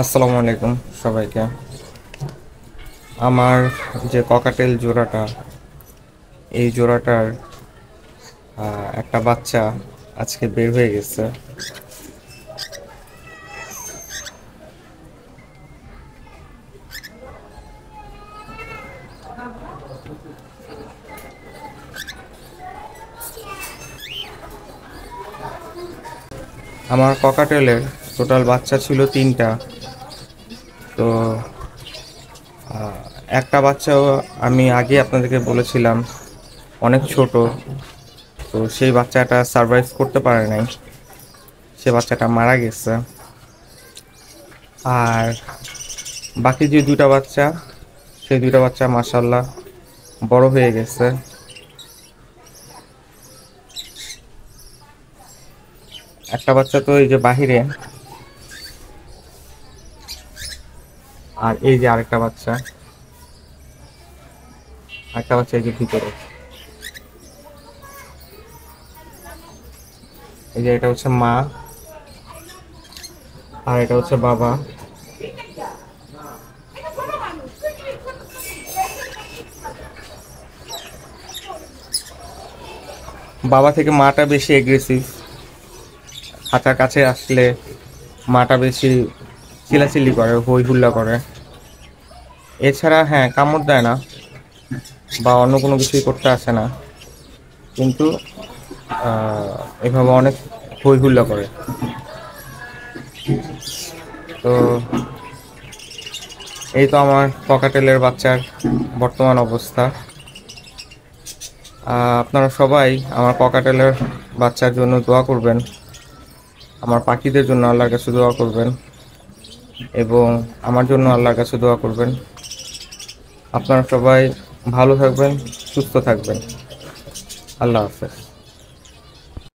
আসসালামু আলাইকুম সবাইকে। আমার যে ককাটেল জোড়াটা, এই জোড়াটার একটা বাচ্চা আজকে বের হয়ে গেছে। আমার ককাটেলের টোটাল বাচ্চা ছিল তিনটা। তো একটা বাচ্চাও আমি আগে আপনাদেরকে বলেছিলাম, অনেক ছোট, তো সেই বাচ্চাটা সারভাইভ করতে পারে নাই। সে বাচ্চাটা মারা গেছে। আর বাকি যে দুটা বাচ্চা, সেই দুটা বাচ্চা মাসাল্লাহ বড় হয়ে গেছে। একটা বাচ্চা তো এই যে বাহিরে আর এই যে আরেকটা বাচ্চা। আরেকটা বাচ্চা এই যে ভিতরে। এই যে এটা হচ্ছে মা। আর এটা হচ্ছে বাবা। বাবা থেকে মাটা বেশি এগ্রেসিভ খাঁচার কাছে আসলে মাটা বেশি চিলাচিলি করে হই হুল্লা করে। এছাড়া হ্যাঁ কামড় দেয় না বা অন্য কোনো কিছুই করতে আসে না। কিন্তু এভাবে অনেক হই হুল্লা করে। তো এই তো আমার পকাটেলের বাচ্চার বর্তমান অবস্থা। আপনারা সবাই আমার পকাটেলের বাচ্চার জন্য দোয়া করবেন। আমার পাখিদের জন্য আল্লাহর কাছে দোয়া করবেন। এবং আমার জন্য আল্লাহর কাছে দোয়া করবেন। আপনারা সবাই ভালো থাকবেন, সুস্থ থাকবেন। আল্লাহ হাফেজ।